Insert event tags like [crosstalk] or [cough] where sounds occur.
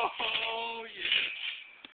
Oh, [laughs] yeah.